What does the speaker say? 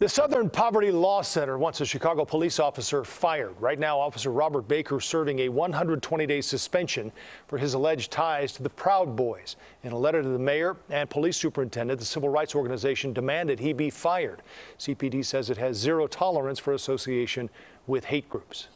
The Southern Poverty Law Center wants a Chicago police officer fired. Right now, Officer Robert Bakker serving a 120-day suspension for his alleged ties to the Proud Boys. In a letter to the mayor and police superintendent, the civil rights organization demanded he be fired. CPD says it has zero tolerance for association with hate groups.